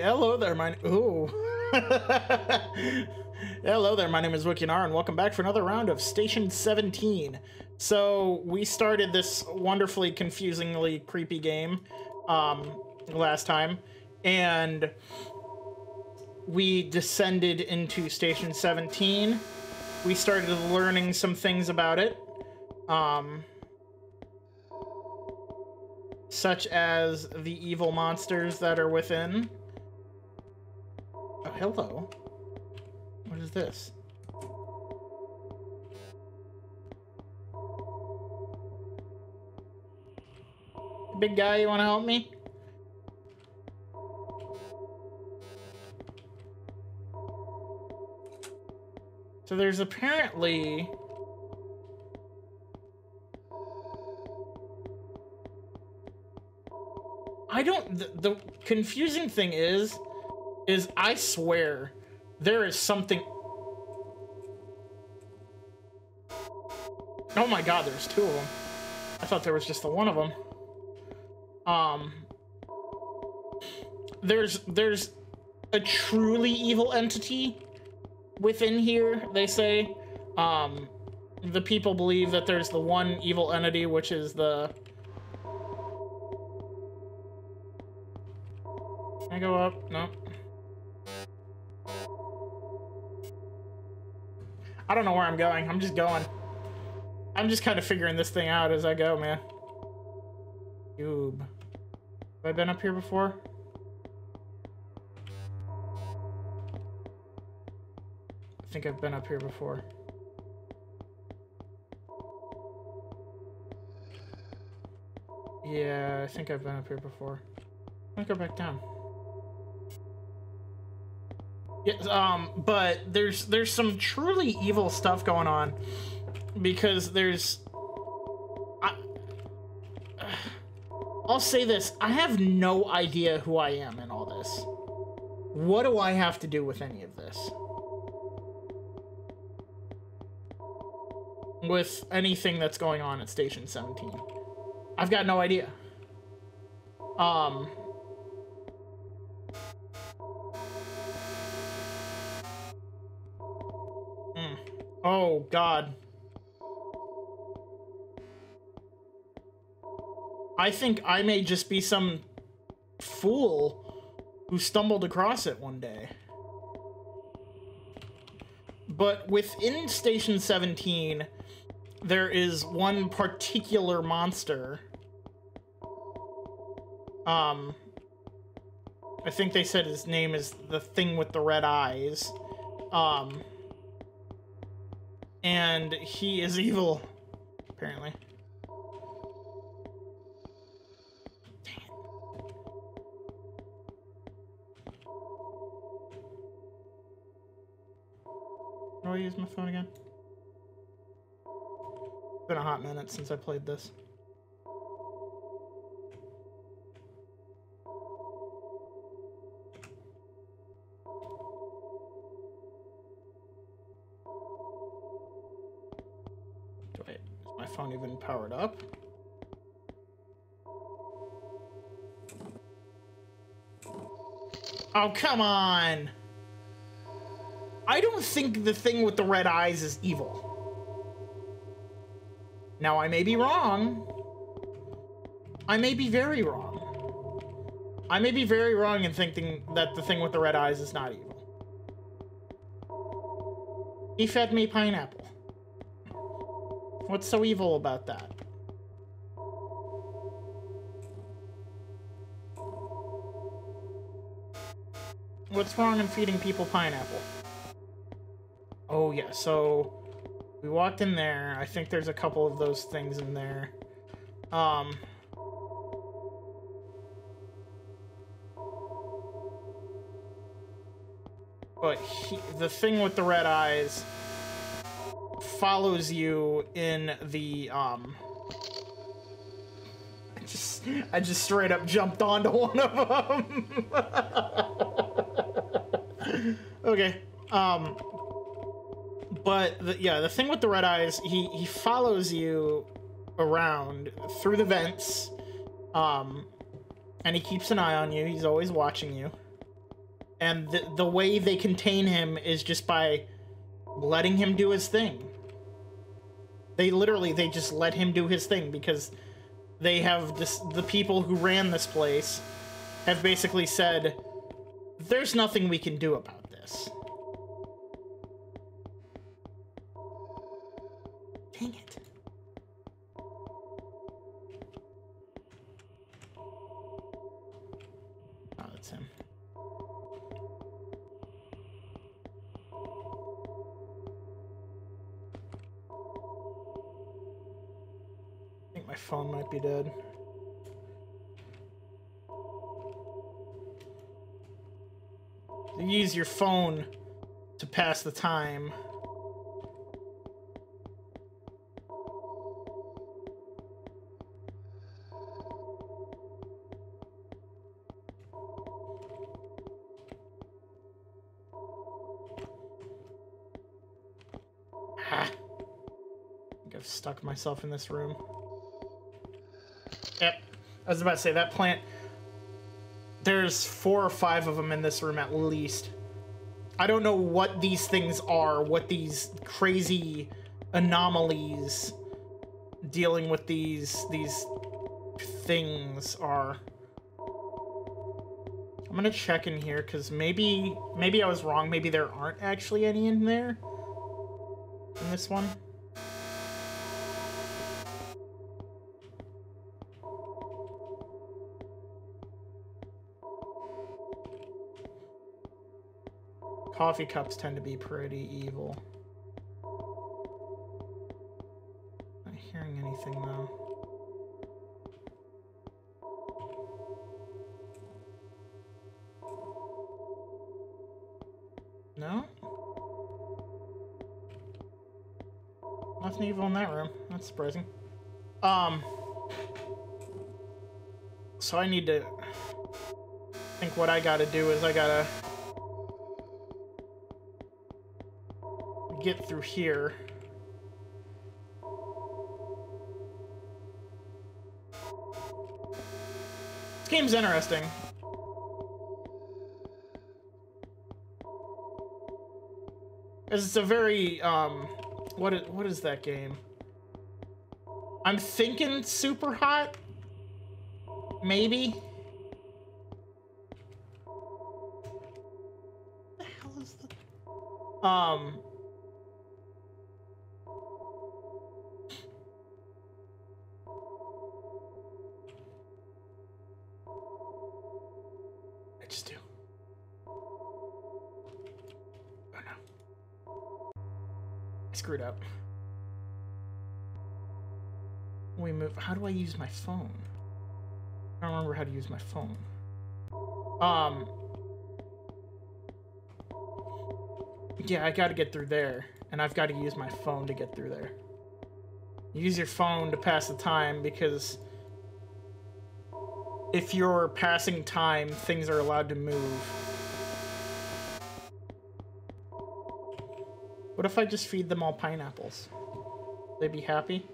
hello there, my ooh. hello there, my name is Wokianaru, and welcome back for another round of Station 17. So we started this wonderfully confusingly creepy game um, last time, and we descended into Station 17. We started learning some things about it. Um, such as the evil monsters that are within. Hello. What is this? Big guy, you want to help me? So there's apparently I don't. The, the, confusing thing is, is I swear, there is something. Oh my god, there's two of them. I thought there was just the one of them. Um. There's there's a truly evil entity within here. They say. Um, the people believe that there's the one evil entity, which is the Can I go up? No. I don't know where I'm going. I'm just going. I'm just kind of figuring this thing out as I go, man. Cube. Have I been up here before? I think I've been up here before. Yeah, I think I've been up here before. Let me go back down. Yes, um, but there's there's some truly evil stuff going on because there's I, I'll say this, I have no idea who I am in all this. What do I have to do with any of this? With anything that's going on at Station 17. I've got no idea. Um, Oh, God. I think I may just be some fool who stumbled across it one day. But within Station 17, there is one particular monster. Um, I think they said his name is the thing with the red eyes. Um, and he is evil, apparently. Do I use my phone again? It's been a hot minute since I played this. Phone even powered up? Oh, come on! I don't think the thing with the red eyes is evil. Now, I may be wrong. I may be very wrong. I may be very wrong in thinking that the thing with the red eyes is not evil. He fed me pineapple. What's so evil about that? What's wrong in feeding people pineapple? Oh, yeah, so we walked in there. I think there's a couple of those things in there. Um... But he, the thing with the red eyes follows you in the um I just I just straight up jumped onto one of them. okay. Um but the, yeah, the thing with the red eyes, he he follows you around through the vents. Um and he keeps an eye on you. He's always watching you. And the, the way they contain him is just by letting him do his thing. They literally, they just let him do his thing because they have this, the people who ran this place have basically said, there's nothing we can do about this. Dang it. Phone might be dead. use your phone to pass the time. Ah. I've stuck myself in this room. Yep. I was about to say, that plant there's four or five of them in this room at least. I don't know what these things are, what these crazy anomalies dealing with these these things are. I'm gonna check in here because maybe maybe I was wrong. Maybe there aren't actually any in there in this one. Coffee cups tend to be pretty evil. Not hearing anything though. No? Nothing evil in that room. That's surprising. Um. So I need to I think what I gotta do is I gotta get through here. This game's interesting. It's a very, um, what is, what is that game? I'm thinking Superhot? Maybe? What the hell is the... Um, do I use my phone? I don't remember how to use my phone. Um. Yeah, I gotta get through there. And I've got to use my phone to get through there. Use your phone to pass the time because if you're passing time, things are allowed to move. What if I just feed them all pineapples? They'd be happy?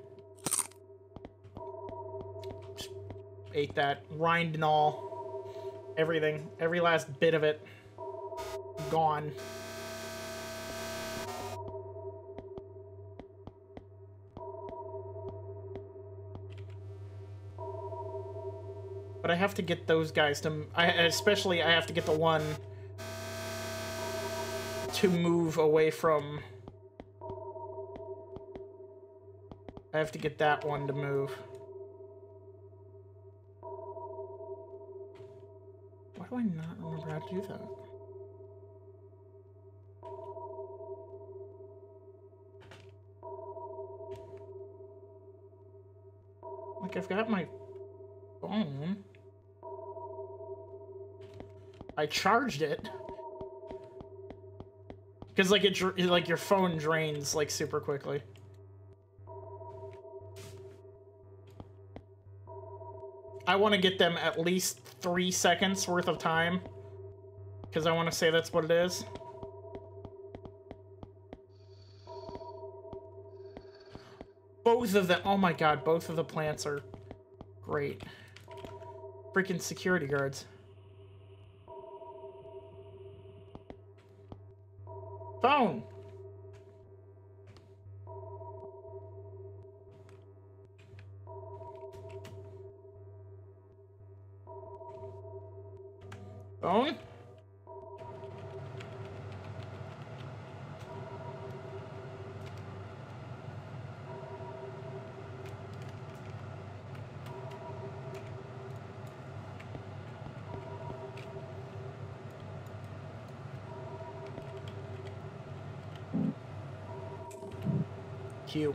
Ate that. Rind and all. Everything. Every last bit of it. Gone. But I have to get those guys to... I, especially, I have to get the one to move away from I have to get that one to move. Do I not remember how to do that? Like, I've got my phone. I charged it. Because, like, it, like, your phone drains, like, super quickly. I want to get them at least three seconds worth of time. Because I want to say that's what it is. Both of them. Oh my god, both of the plants are great. Freaking security guards. Phone! Bone? Q.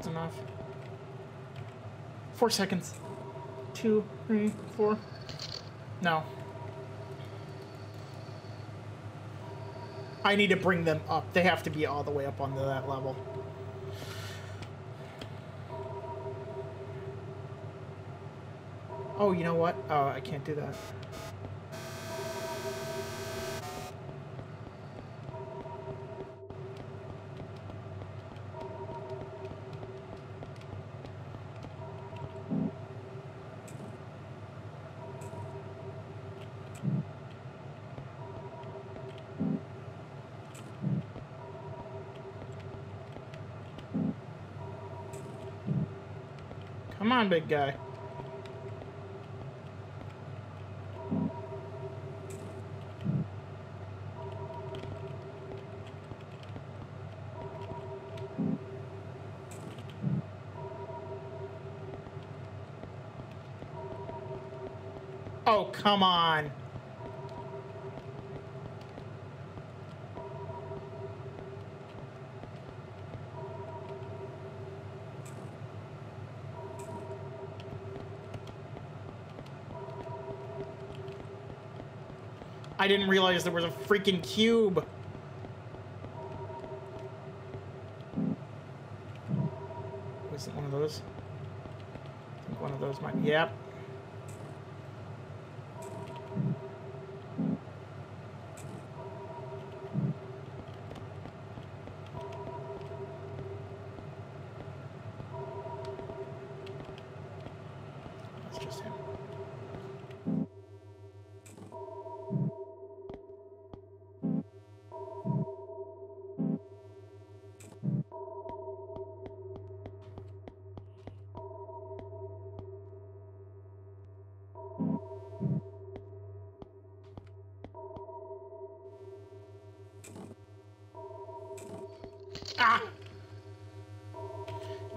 that's enough. Four seconds. Two, three, four. No. I need to bring them up. They have to be all the way up onto that level. Oh, you know what? Oh, I can't do that. Come on, big guy. Oh, come on. I didn't realize there was a freaking cube. Was it one of those? I think one of those might. Yep. That's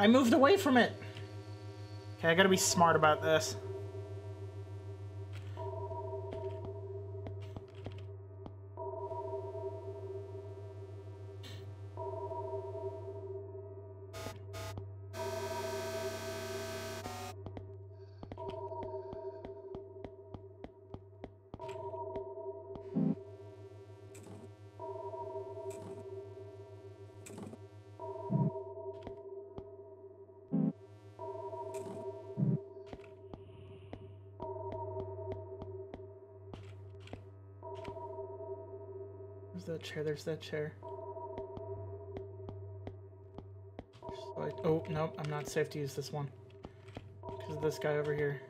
I moved away from it. Okay, I gotta be smart about this. Chair, there's that chair. Just like, oh, nope, I'm not safe to use this one. Because of this guy over here.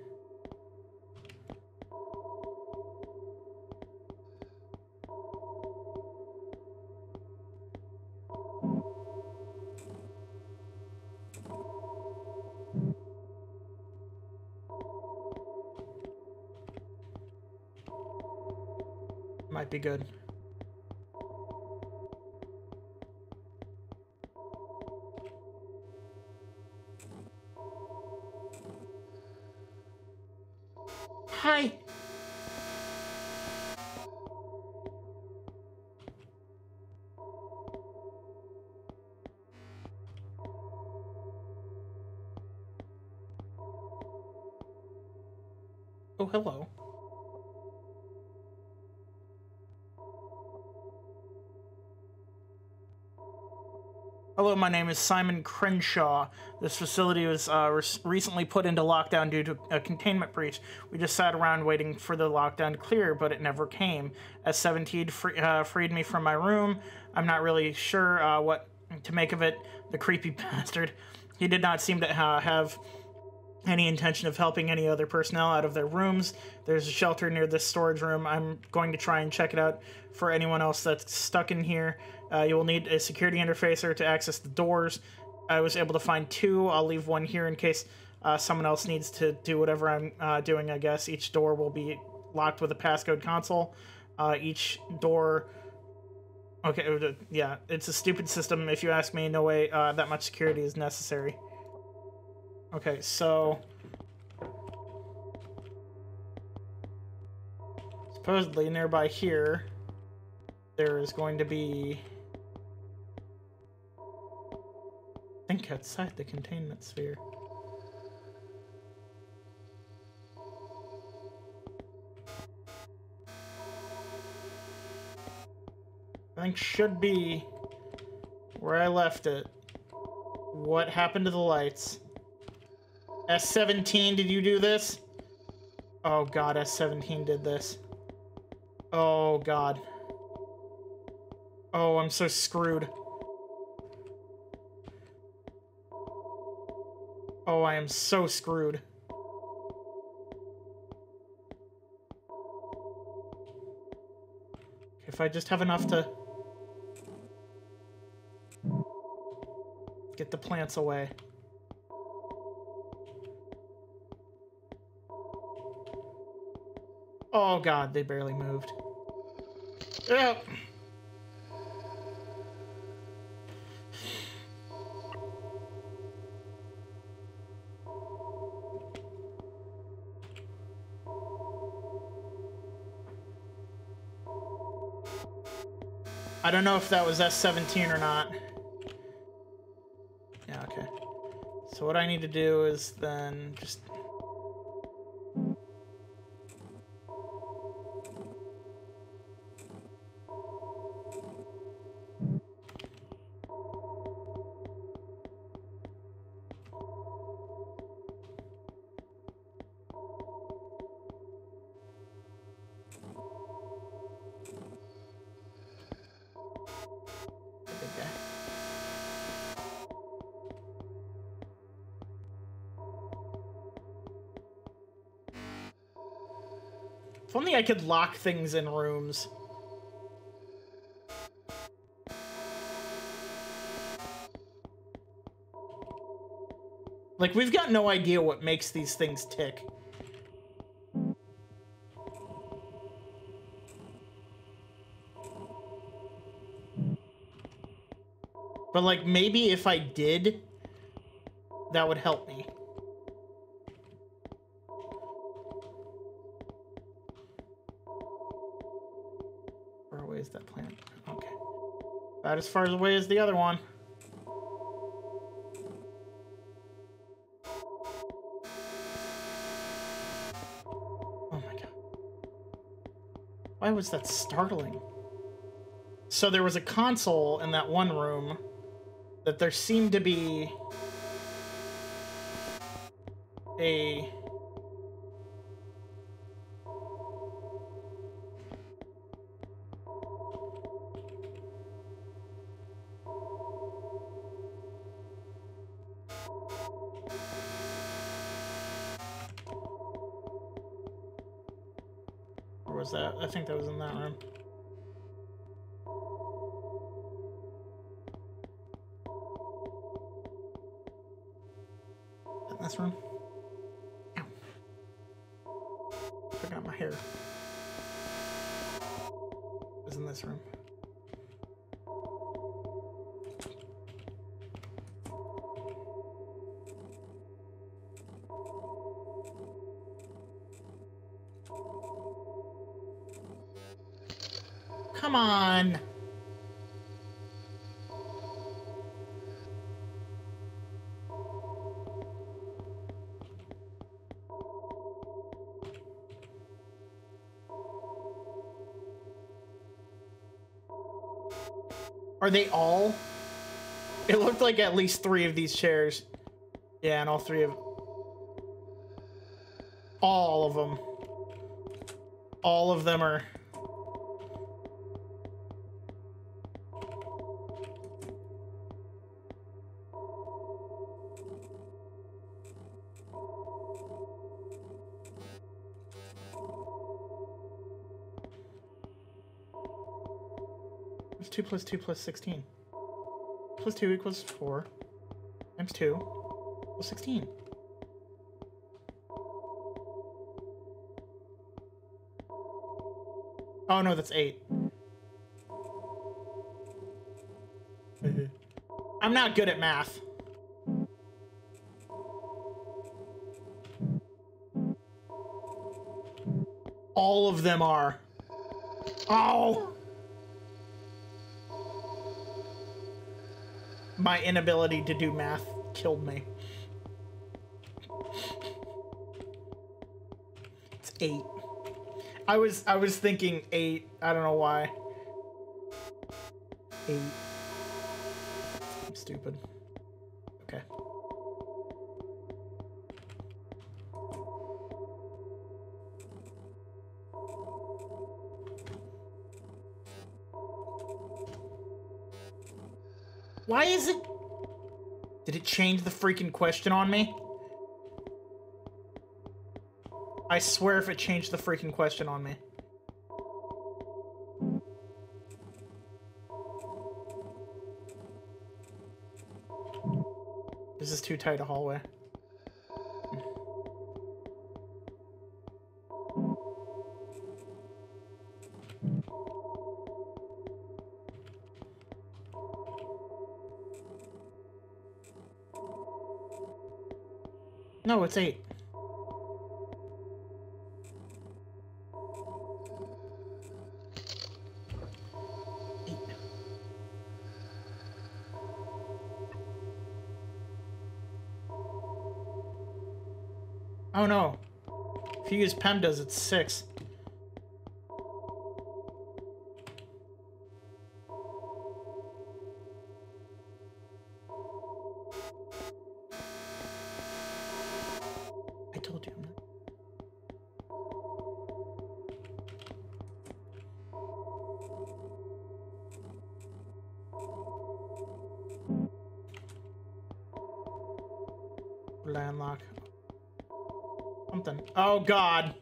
Might be good. My name is Simon Crenshaw. This facility was uh, re- recently put into lockdown due to a containment breach. We just sat around waiting for the lockdown to clear, but it never came. S17 free, uh, freed me from my room, I'm not really sure uh, what to make of it. The creepy bastard. He did not seem to ha- have any intention of helping any other personnel out of their rooms. There's a shelter near this storage room. I'm going to try and check it out for anyone else that's stuck in here. Uh, you will need a security interfacer to access the doors. I was able to find two. I'll leave one here in case uh, someone else needs to do whatever I'm uh, doing, I guess. Each door will be locked with a passcode console. Uh, each door. Okay, uh, yeah, it's a stupid system. If you ask me, no way uh, that much security is necessary. Okay, so. Supposedly nearby here, there is going to be. I think outside the containment sphere. I think should be where I left it. What happened to the lights? S17, did you do this? Oh god, S17 did this. Oh god. Oh, I'm so screwed. Oh, I am so screwed. If I just have enough to... Get the plants away. Oh god, they barely moved. Yep. I don't know if that was S17 or not. Yeah, okay. So what I need to do is then just If only I could lock things in rooms. Like, we've got no idea what makes these things tick. But, like, maybe if I did, that would help me. About as far away as the other one. Oh my god. Why was that startling? So there was a console in that one room that there seemed to be a they all? It looked like at least three of these chairs. Yeah, and all three of... All of them. All of them are... 2 plus 2 plus 16? Plus 2 equals 4. Times 2 equals 16. Oh no, that's 8. Mm-hmm. I'm not good at math. All of them are. Oh! My inability to do math killed me. It's eight. I was I was thinking eight. I don't know why. Eight. I'm stupid. Why is it... Did it change the freaking question on me? I swear if it changed the freaking question on me. This is too tight a hallway. No, it's eight. Oh no. If you use PEMDAS, it's six. Landlock. Something. Oh god.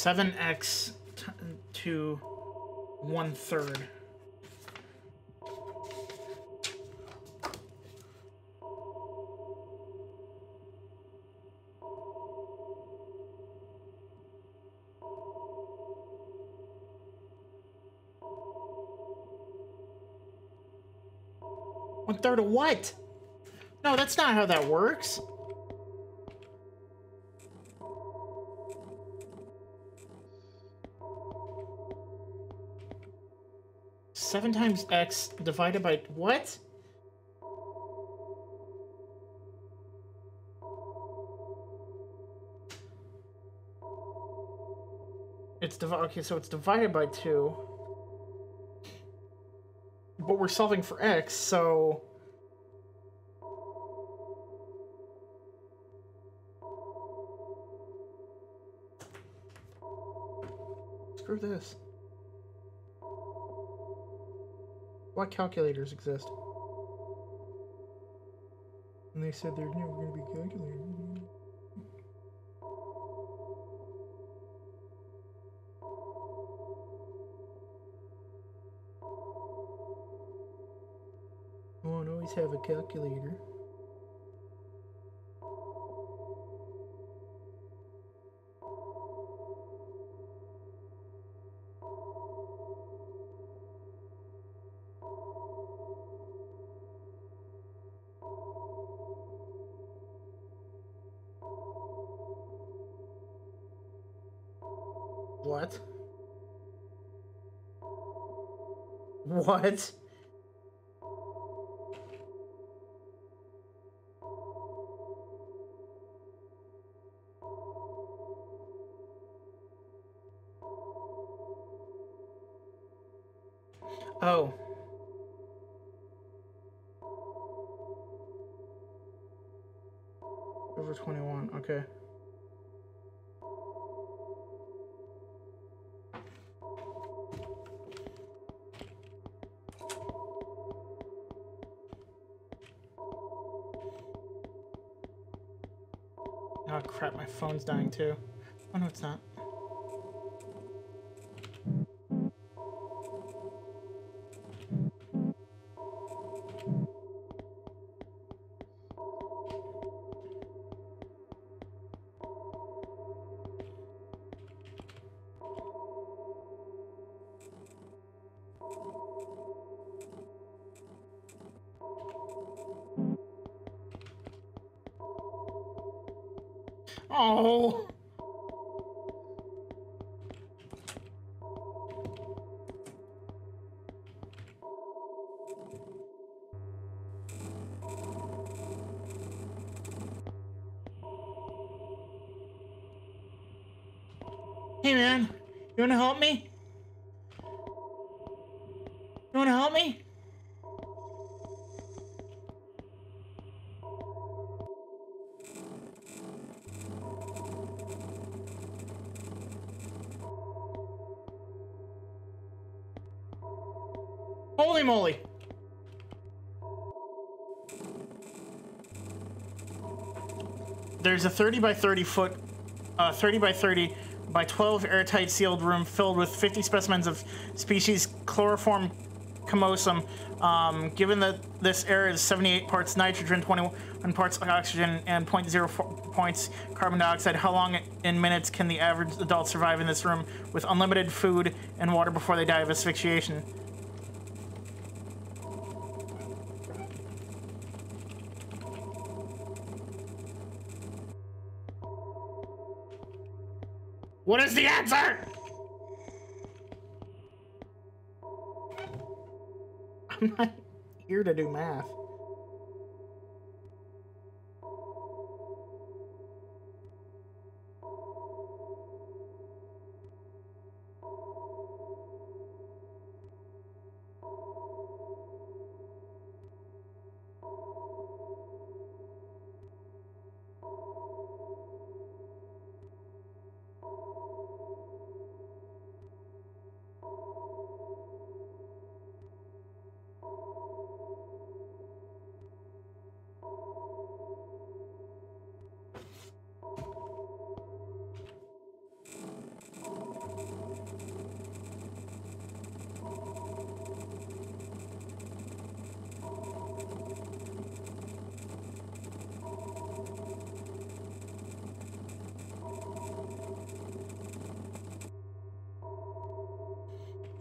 7x to one third. One third of what? No, that's not how that works. Seven times x divided by what? It's divided. Okay, so it's divided by two. But we're solving for x, so. Screw this. What calculators exist? And they said there's never going to be calculators. Won't always have a calculator. What? What? Phone's dying too. Oh no, it's not. You wanna help me? You wanna help me? Holy moly! There's a 30 by 30 foot, uh, 30 by 30 by 12 airtight sealed room filled with 50 specimens of species Chlorophytum comosum. Um, given that this air is 78 parts nitrogen, 21 parts oxygen, and 0.04 points carbon dioxide, how long in minutes can the average adult survive in this room with unlimited food and water before they die of asphyxiation? What is the answer? I'm not here to do math.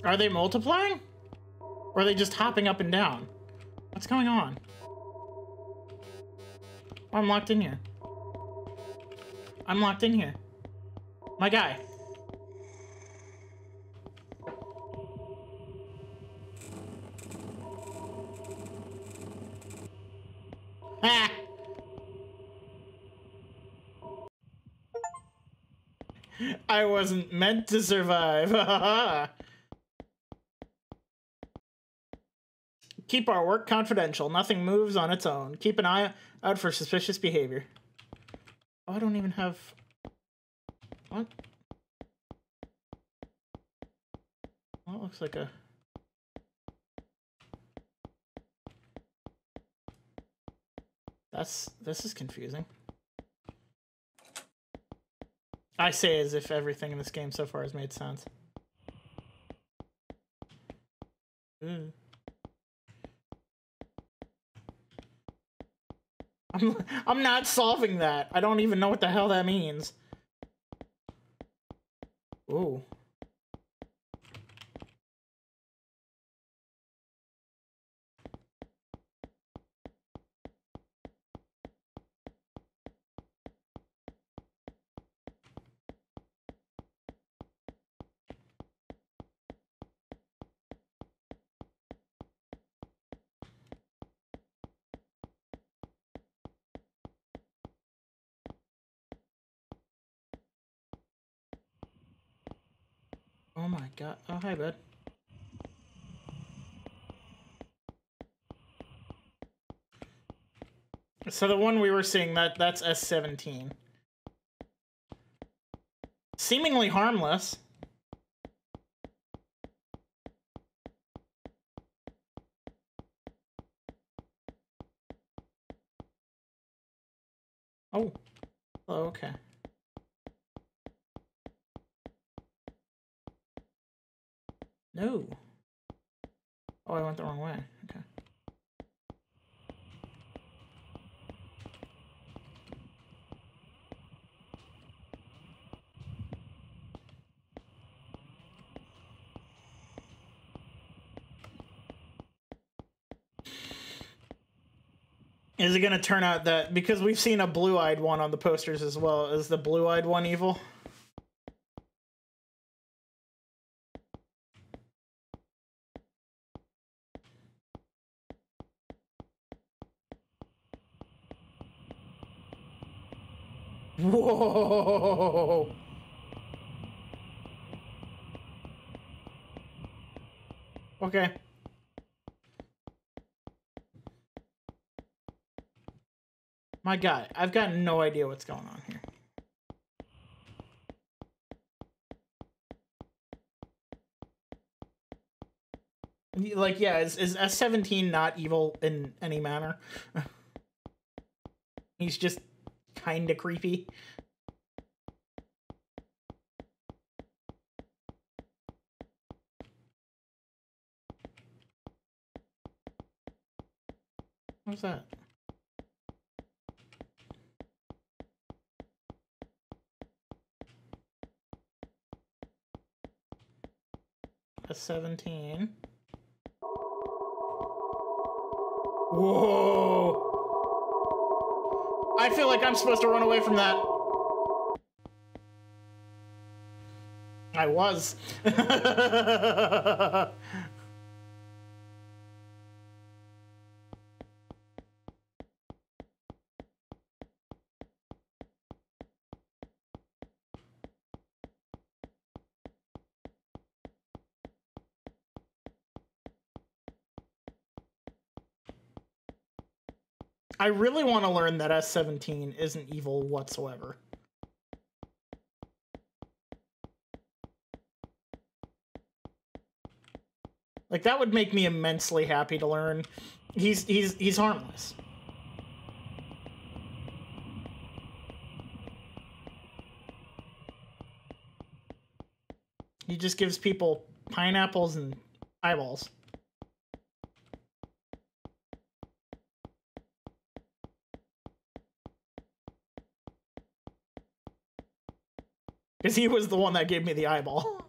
Are they multiplying? Or are they just hopping up and down? What's going on? Oh, I'm locked in here. I'm locked in here. My guy. Ah! I wasn't meant to survive. Keep our work confidential. Nothing moves on its own. Keep an eye out for suspicious behavior. Oh, I don't even have... What? Well, it looks like a... That's... This is confusing. I say as if everything in this game so far has made sense. I'm, not solving that. I don't even know what the hell that means. Ooh. Oh my god. Oh, hi, bud. So the one we were seeing, that that's S-17. Seemingly harmless. Is it going to turn out that because we've seen a blue-eyed one on the posters as well, is the blue-eyed one evil? Whoa! Okay. My god, I've got no idea what's going on here. Like, yeah, is, is S17 not evil in any manner? He's just kinda creepy. What's that? 17. Whoa! I feel like I'm supposed to run away from that. I was. I really want to learn that S17 isn't evil whatsoever. Like that would make me immensely happy to learn. He's he's he's harmless. He just gives people pineapples and eyeballs. Because he was the one that gave me the eyeball.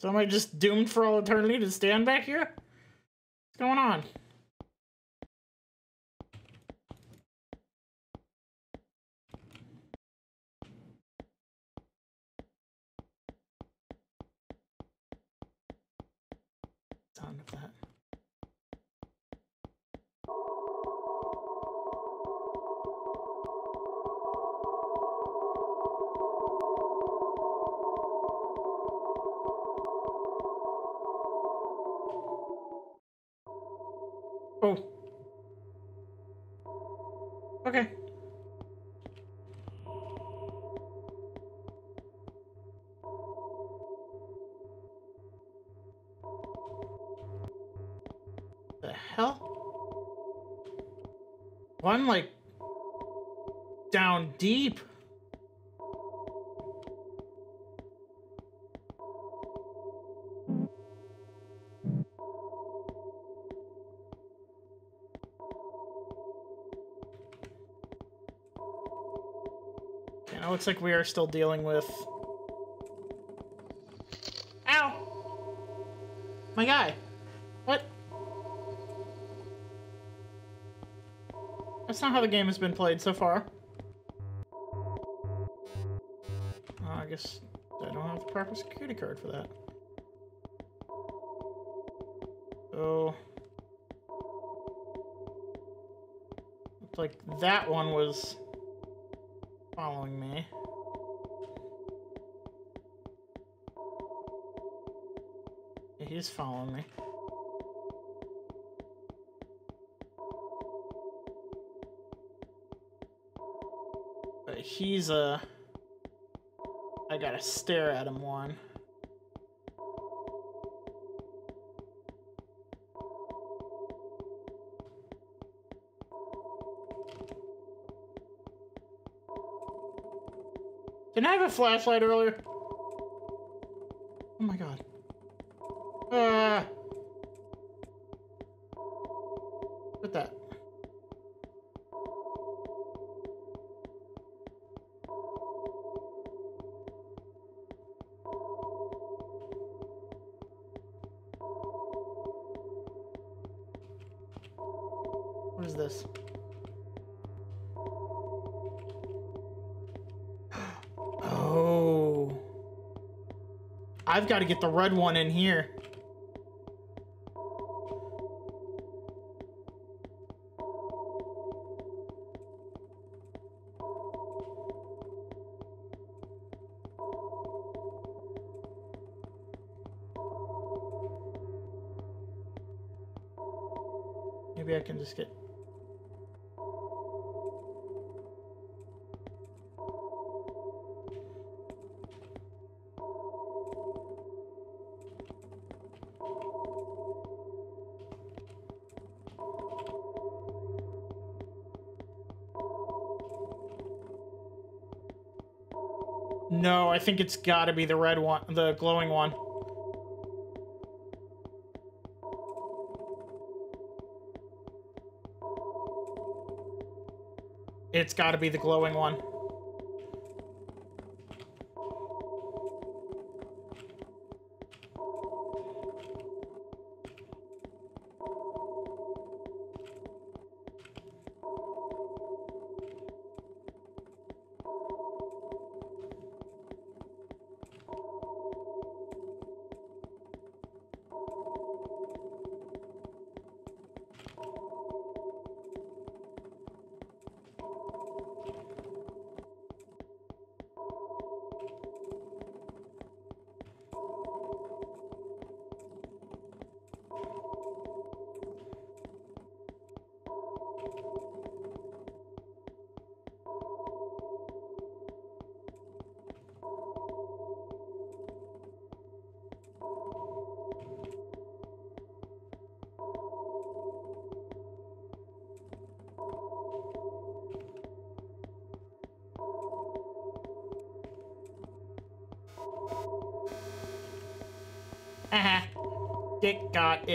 So am I just doomed for all eternity to stand back here? What's going on? hell? One, like, down deep. Okay, it looks like we are still dealing with... Ow! My guy! How the game has been played so far. Oh, I guess I don't have the proper security card for that. So... Looks like that one was following me. He's following me. He's uh, a... I gotta stare at him one. Didn't I have a flashlight earlier? I've got to get the red one in here. No, I think it's gotta be the red one, the glowing one. It's gotta be the glowing one.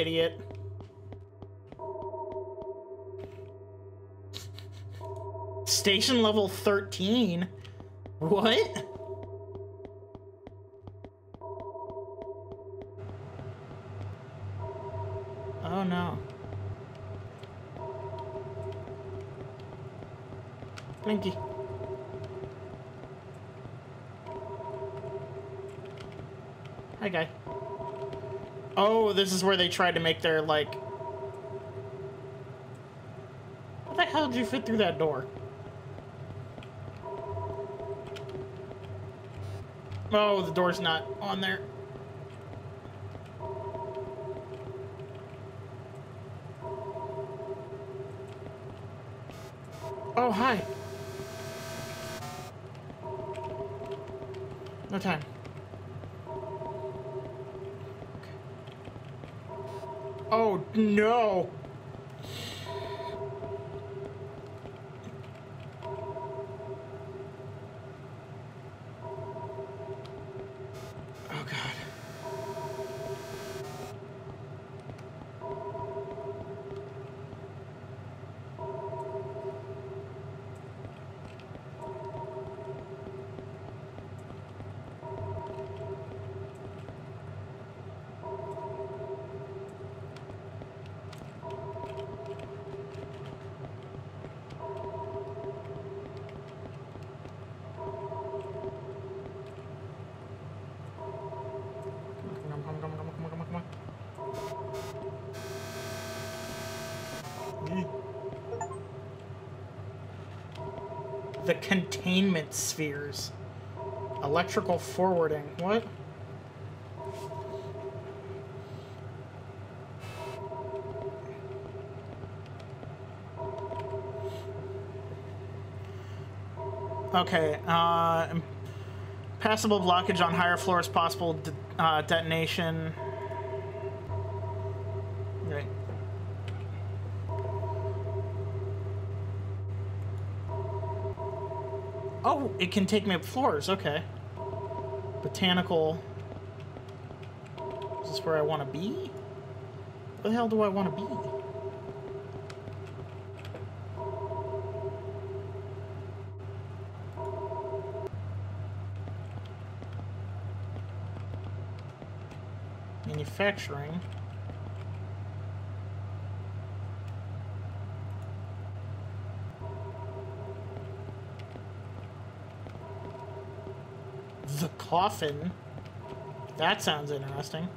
Idiot. Station level 13? What? This is where they tried to make their, like... How the hell did you fit through that door? Oh, the door's not on there. Oh, hi. Oh, no. Oh, God. the containment spheres. Electrical forwarding. What? Okay, uh, passable blockage on higher floors, possible de uh, detonation. Right. Oh, it can take me up floors, okay. Botanical. Is this where I want to be? Where the hell do I want to be? manufacturing. The coffin. That sounds interesting.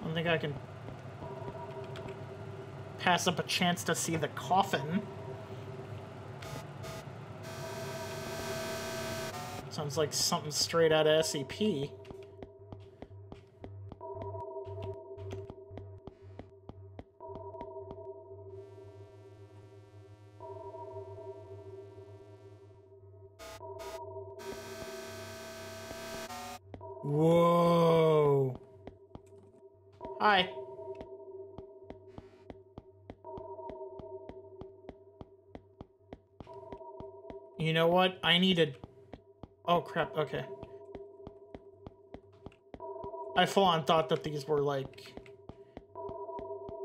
I don't think I can pass up a chance to see the coffin. Sounds like something straight out of SCP. Whoa. Hi. You know what? I need a Oh crap, okay. I full on thought that these were like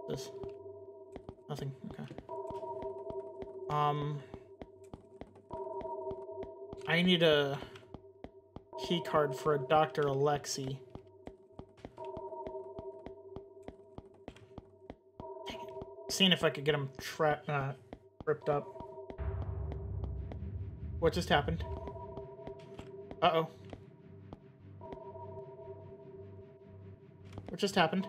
this. Nothing, okay. Um I need a key card for a Dr. Alexi. Seeing if I could get him uh, ripped up. What just happened? Uh-oh. What just happened?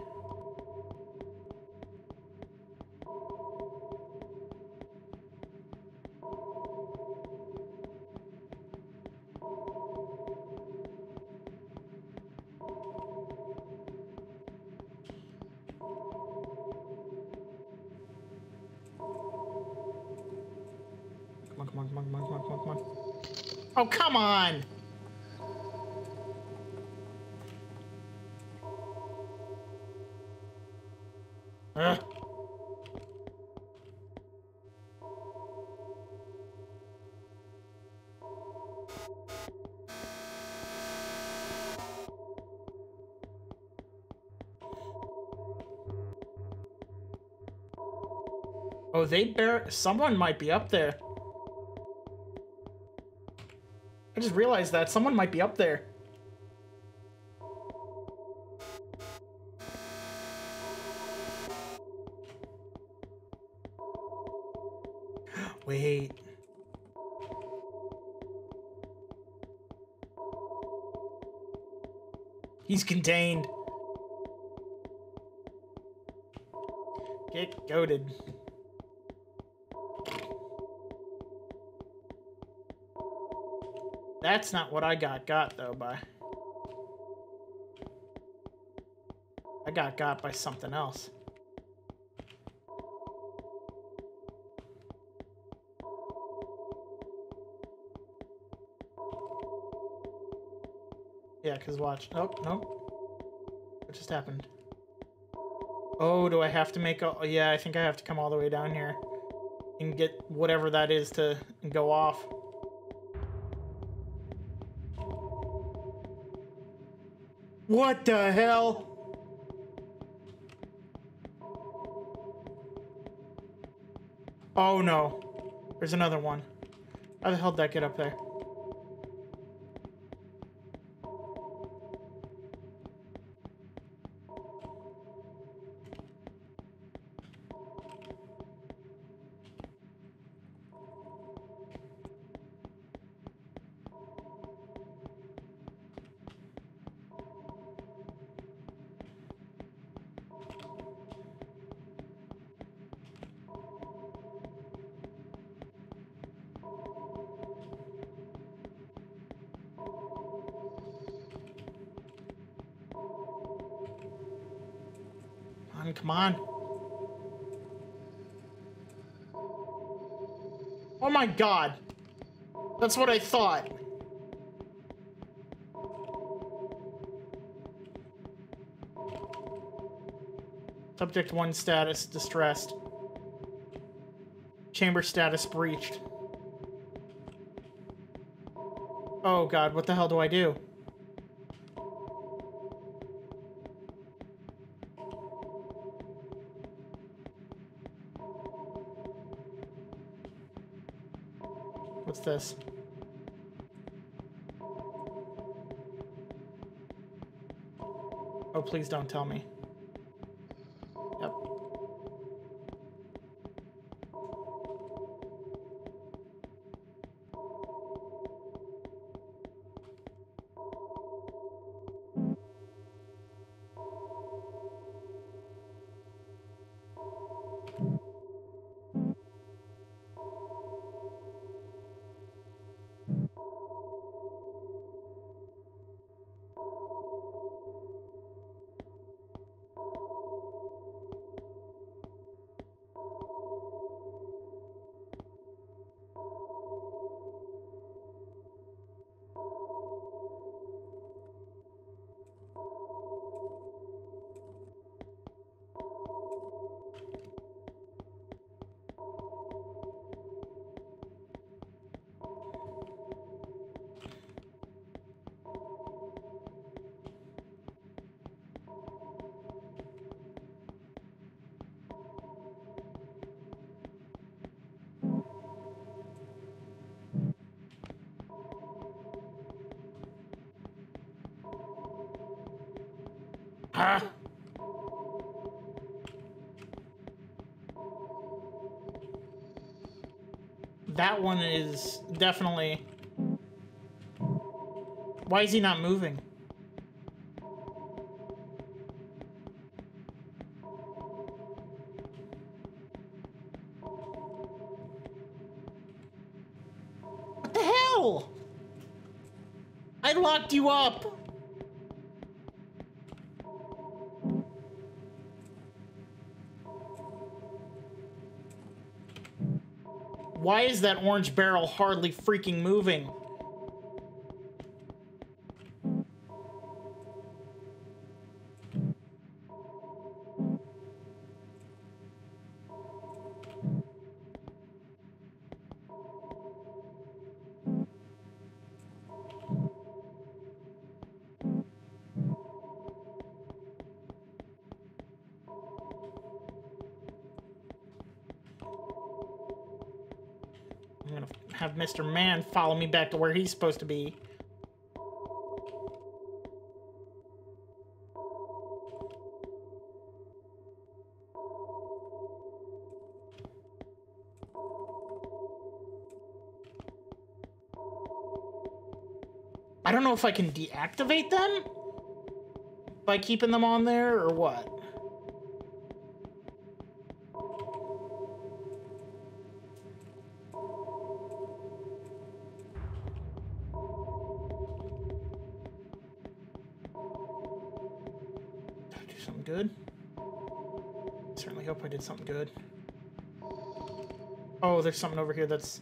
They bear- someone might be up there. I just realized that someone might be up there. Wait. He's contained. Get goaded. That's not what I got got though by. I got got by something else. Yeah, because watch. Nope, nope. What just happened? Oh, do I have to make a... Oh, yeah, I think I have to come all the way down here and get whatever that is to go off. What the hell? Oh no. There's another one. How the hell did that get up there? God. That's what I thought. Subject 1 status distressed. Chamber status breached. Oh god, what the hell do I do? What's this? Oh, please don't tell me. Ah. That one is definitely... Why is he not moving? What the hell? I locked you up! Why is that orange barrel hardly freaking moving? Mr. Man follow me back to where he's supposed to be. I don't know if I can deactivate them by keeping them on there or what. Did something good. Oh, there's something over here that's...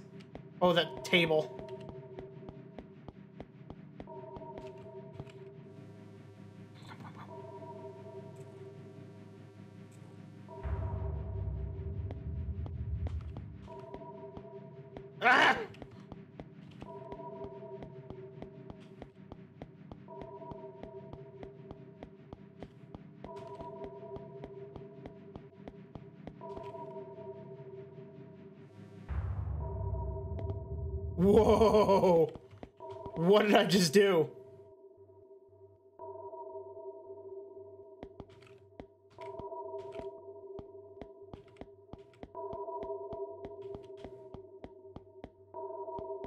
Oh, that table. Ah! Whoa! What did I just do?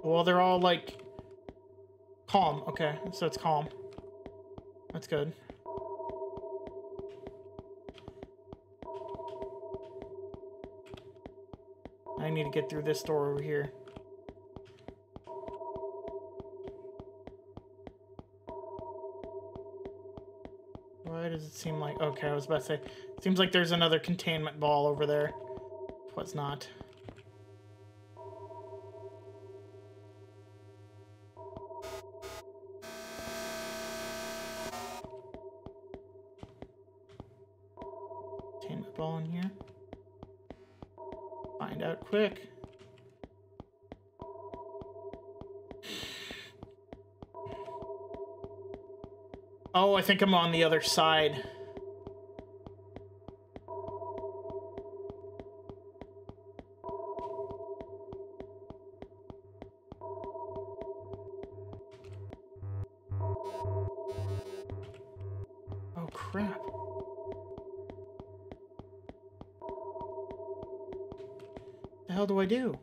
Well, they're all like calm. Okay, so it's calm. That's good. I need to get through this door over here. Okay, I was about to say... Seems like there's another containment ball over there. What's not. Containment ball in here. Find out quick. Oh, I think I'm on the other side. Do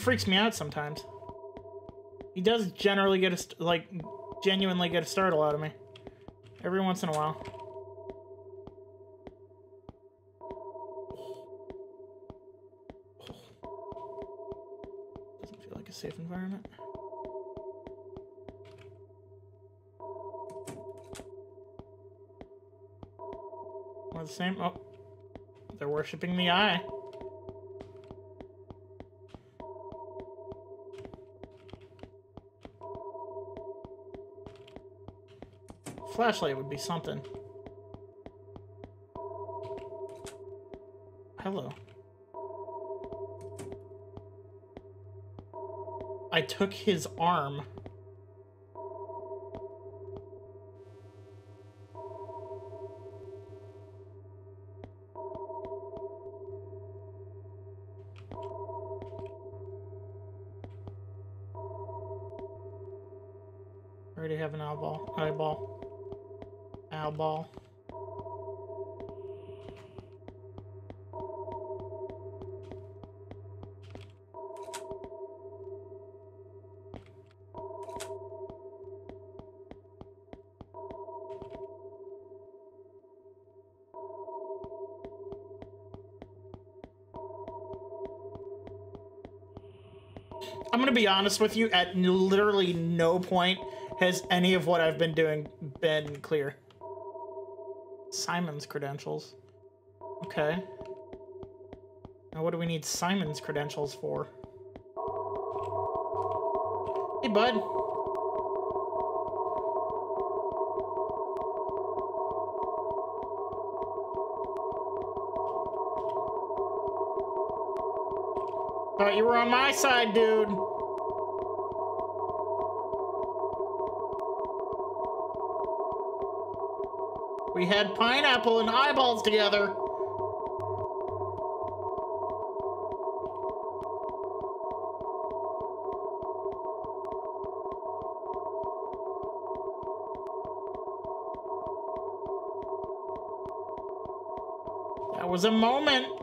freaks me out sometimes. He does generally get a like genuinely get a startle out of me every once in a while. Doesn't feel like a safe environment. More the same. Oh, they're worshiping the eye. Flashlight would be something. Hello. I took his arm. Honest with you. At literally no point has any of what I've been doing been clear. Simon's credentials. Okay. Now, what do we need Simon's credentials for? Hey, bud. Thought you were on my side, dude. We had pineapple and eyeballs together. That was a moment.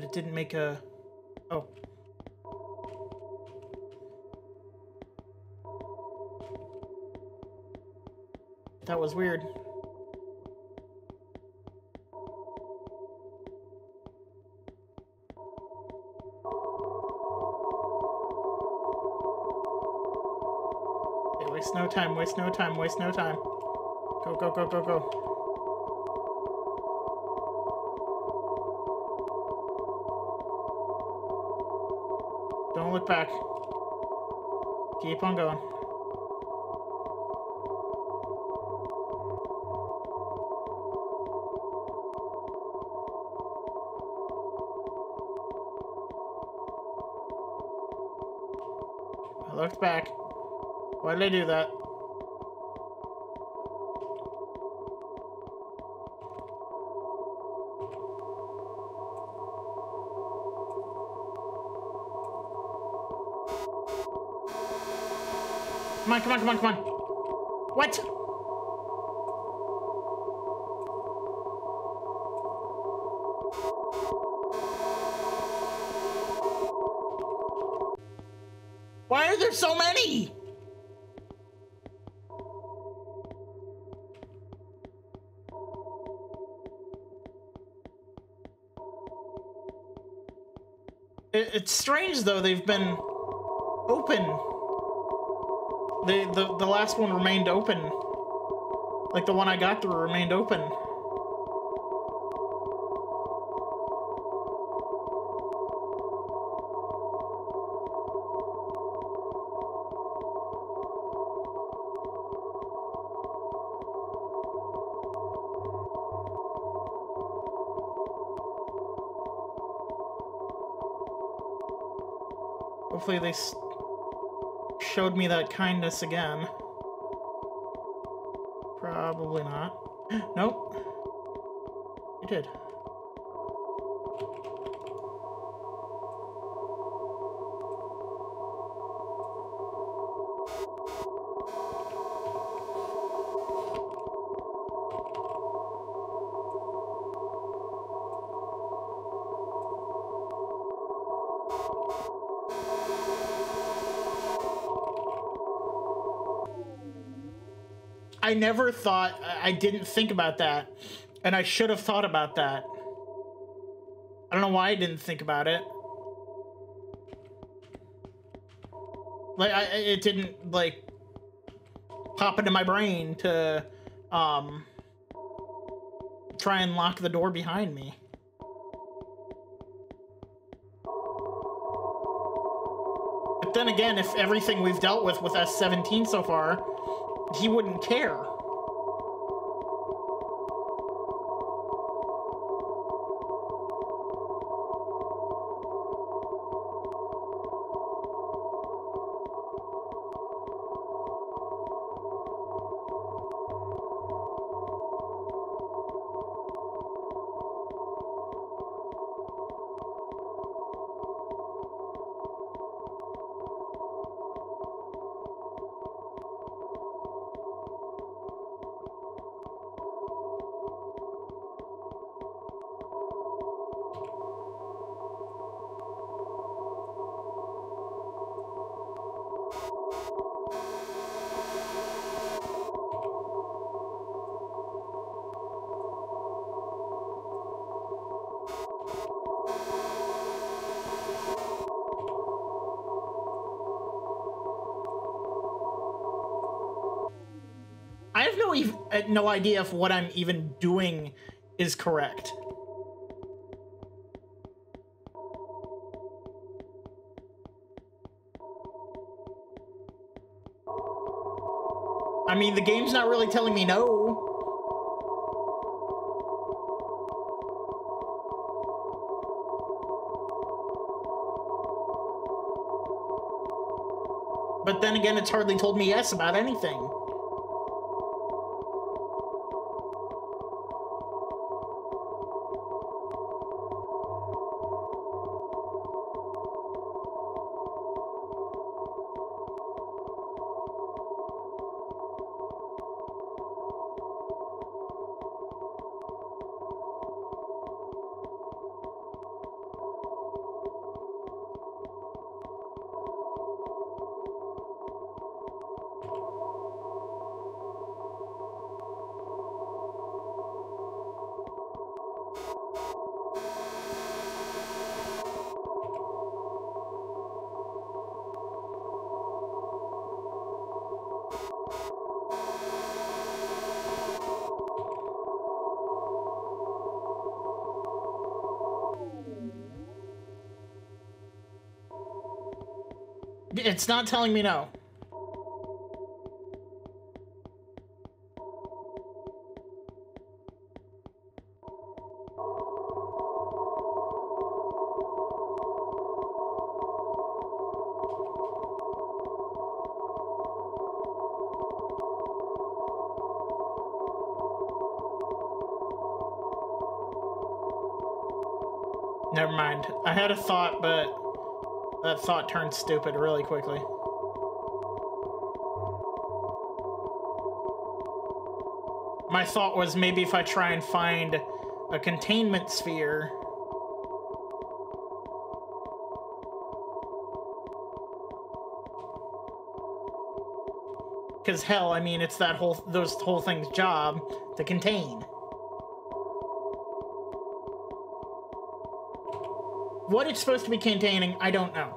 But it didn't make a... Oh. That was weird. Okay, waste no time, waste no time, waste no time. Go, go, go, go, go. Look back. Keep on going. I looked back. Why did I do that? On, come on, come on. What? Why are there so many? It's strange though, they've been open. The, the, last one remained open. Like the one I got through remained open. Hopefully they showed me that kindness again. Probably not. nope. It did. I never thought, I didn't think about that. And I should have thought about that. I don't know why I didn't think about it. Like, I, it didn't, like, pop into my brain to, um, try and lock the door behind me. But then again, if everything we've dealt with with S17 so far he wouldn't care. No idea if what I'm even doing is correct. I mean, the game's not really telling me no. But then again, it's hardly told me yes about anything. it's not telling me no. Never mind. I had a thought, but that thought turned stupid really quickly. My thought was maybe if I try and find a containment sphere Because hell, I mean, it's that whole those whole thing's job to contain. What it's supposed to be containing, I don't know.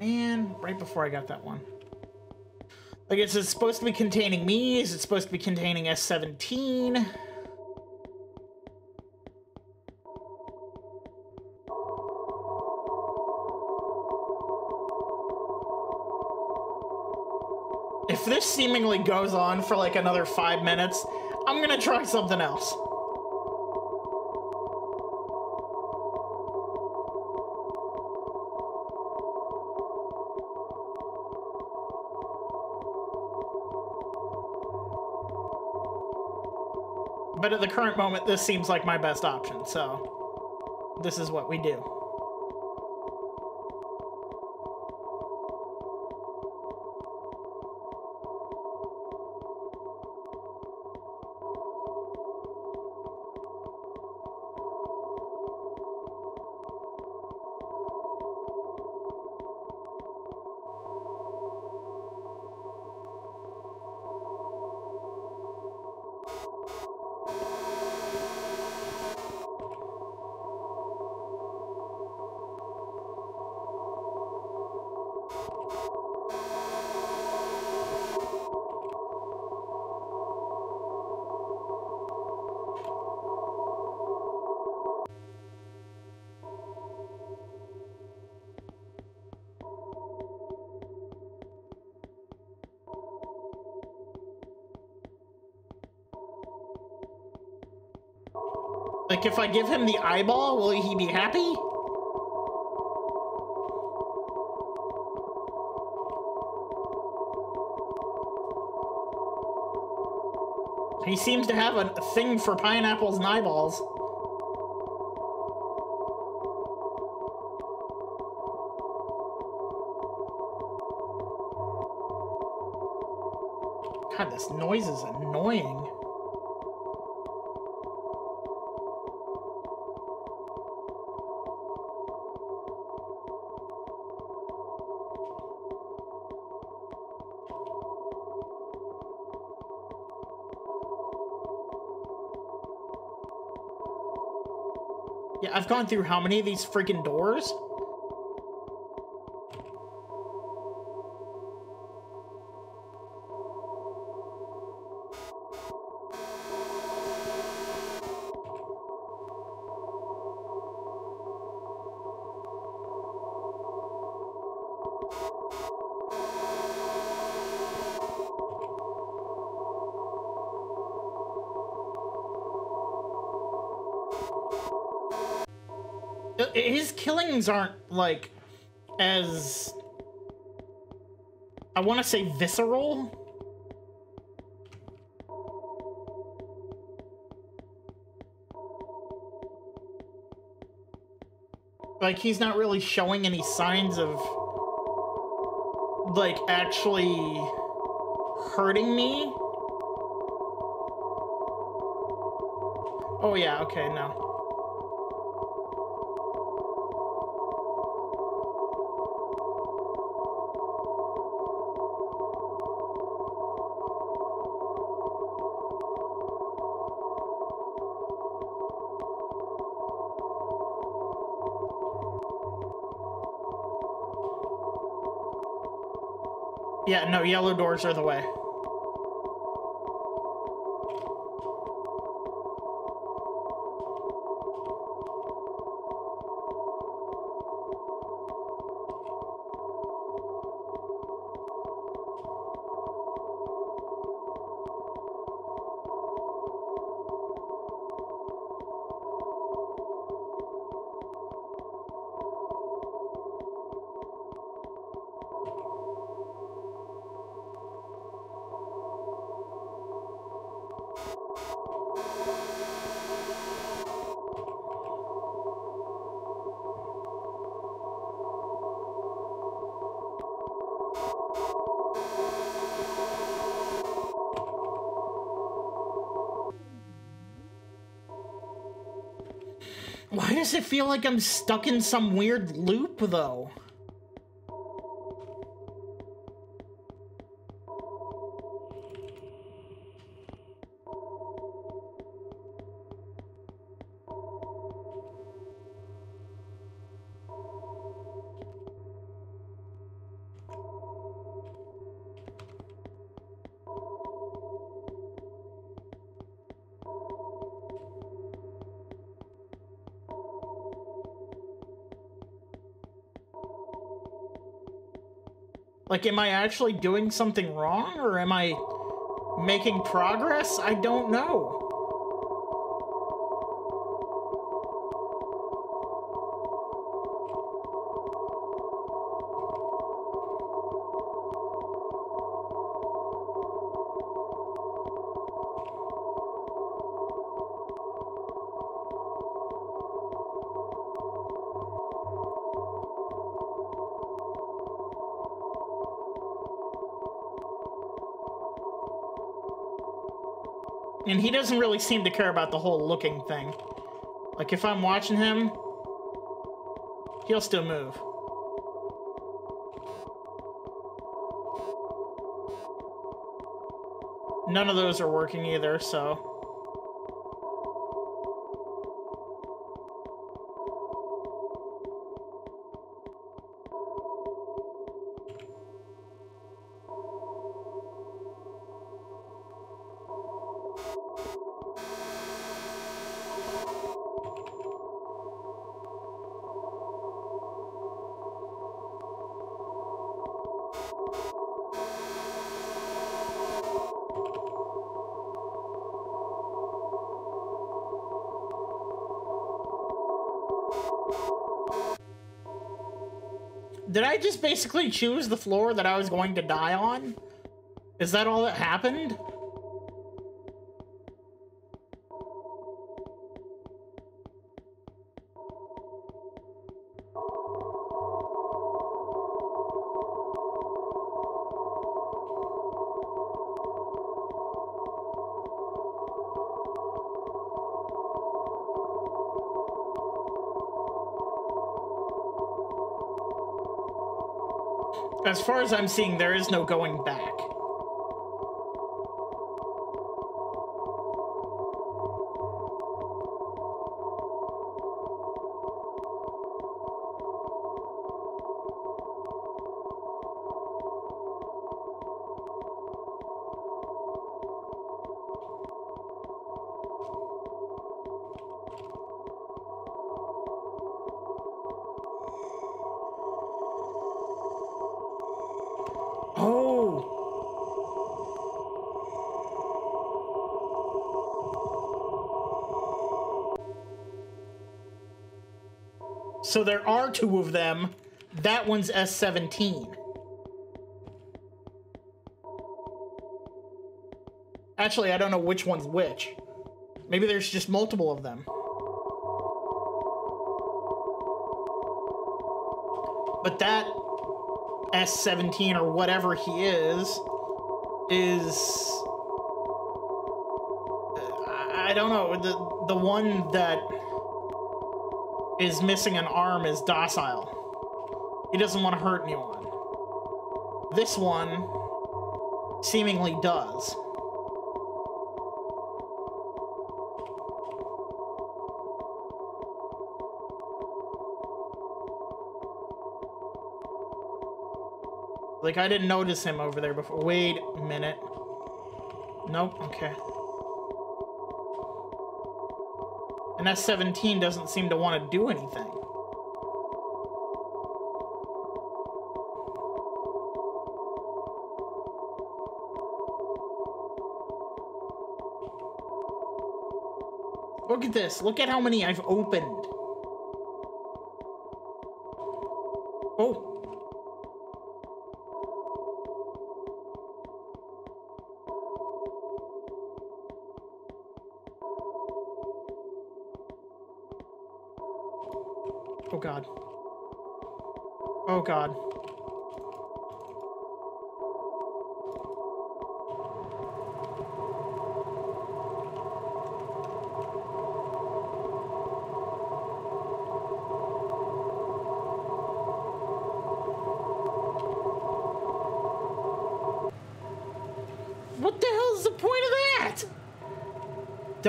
And right before I got that one. Like, is it supposed to be containing me? Is it supposed to be containing S-17? If this seemingly goes on for like another five minutes, I'm gonna try something else. But at the current moment, this seems like my best option, so this is what we do. Like, if I give him the eyeball, will he be happy? He seems to have a thing for pineapples and eyeballs. God, this noise is annoying. I've gone through how many of these freaking doors? Killings aren't like as I want to say visceral. Like he's not really showing any signs of like actually hurting me. Oh yeah, okay, no. Yeah, no, yellow doors are the way. Does it feel like I'm stuck in some weird loop, though? Like, am I actually doing something wrong, or am I making progress? I don't know. And he doesn't really seem to care about the whole looking thing. Like, if I'm watching him, he'll still move. None of those are working either, so... just basically choose the floor that I was going to die on? Is that all that happened? Far as I'm seeing, there is no going back. There are two of them. That one's S17. Actually, I don't know which one's which. Maybe there's just multiple of them. But that S17 or whatever he is, is... I don't know, the, the one that is missing an arm is docile. He doesn't want to hurt anyone. This one seemingly does. Like, I didn't notice him over there before. Wait a minute. Nope, okay. And S-17 doesn't seem to want to do anything. Look at this. Look at how many I've opened.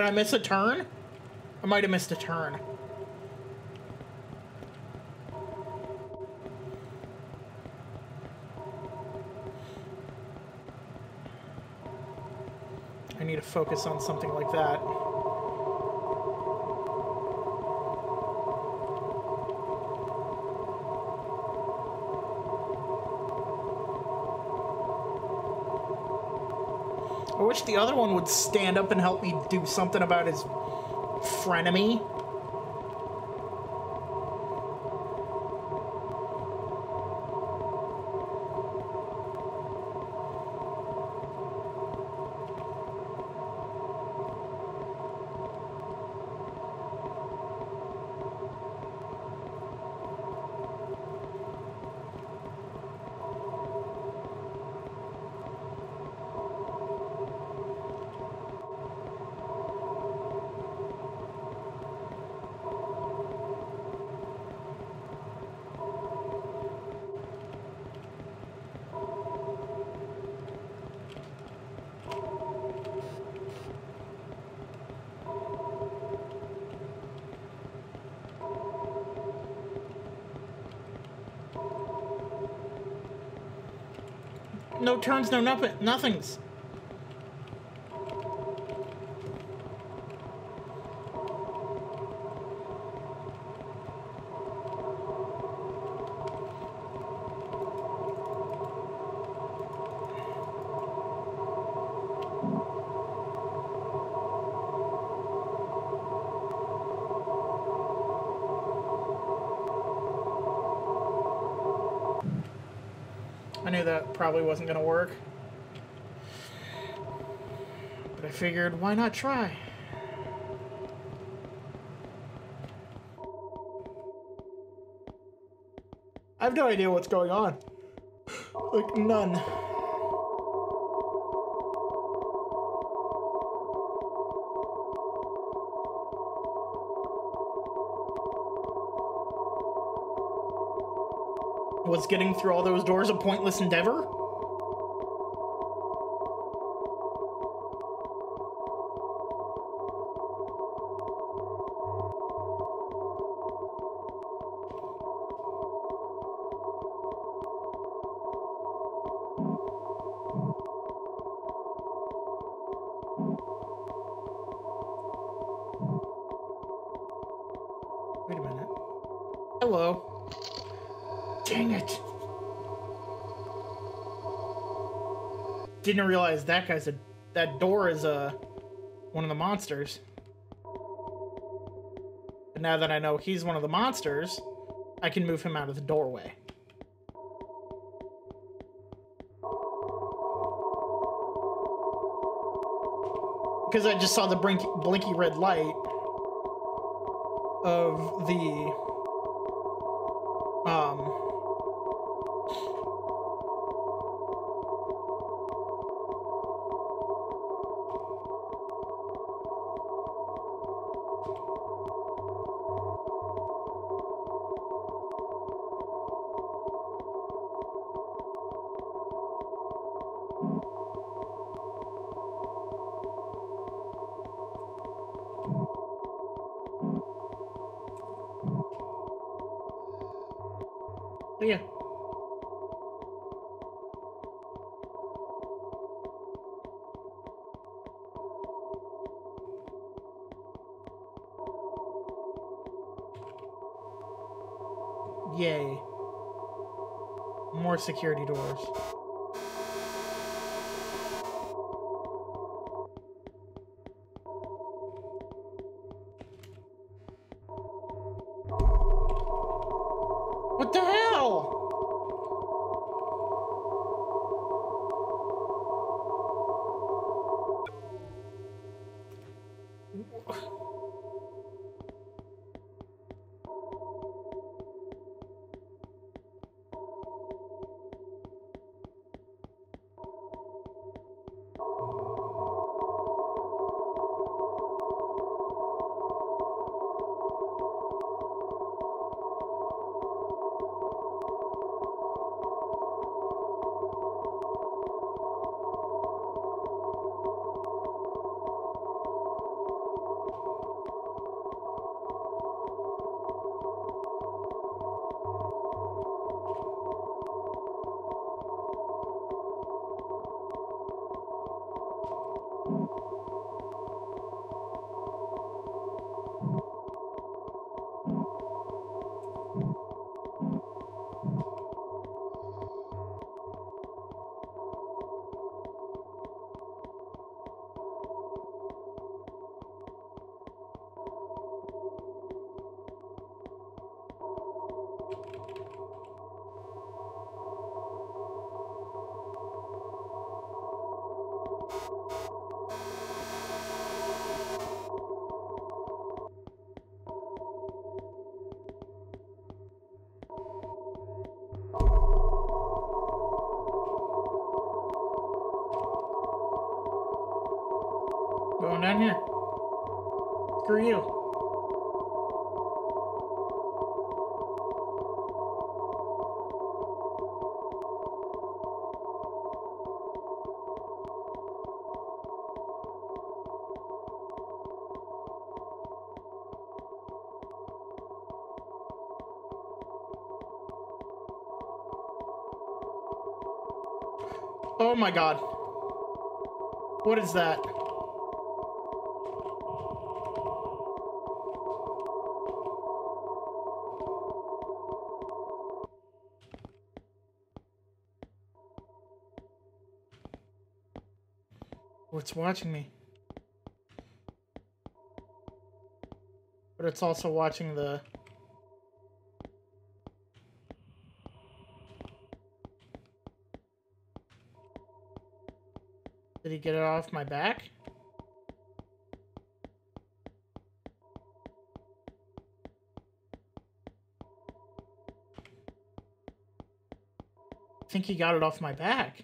I miss a turn? I might have missed a turn. I need to focus on something like that. I wish the other one would stand up and help me do something about his frenemy. No turns, no nothing, nothings. I knew that probably wasn't going to work. But I figured, why not try? I have no idea what's going on. Like, none. Was getting through all those doors a pointless endeavor? Didn't realize that guy's a that door is a one of the monsters. But now that I know he's one of the monsters, I can move him out of the doorway. Because I just saw the blink, blinky red light of the security doors. Down here. Screw you. Oh my god. What is that? Watching me? But it's also watching the... Did he get it off my back? I think he got it off my back.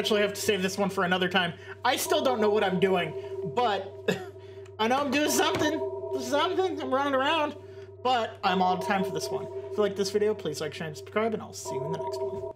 Actually have to save this one for another time. I still don't know what I'm doing, but I know I'm doing something. Something. I'm running around, but I'm all out of time for this one. If you like this video, please like, share, and subscribe, and I'll see you in the next one.